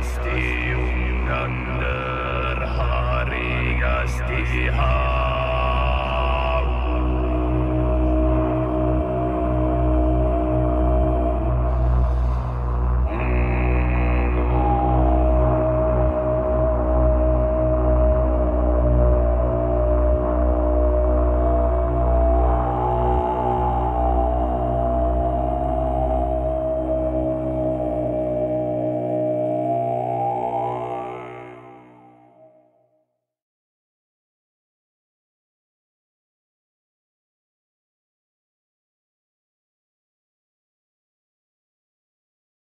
Hasti, Ungander, Hari, Gasti, Hari.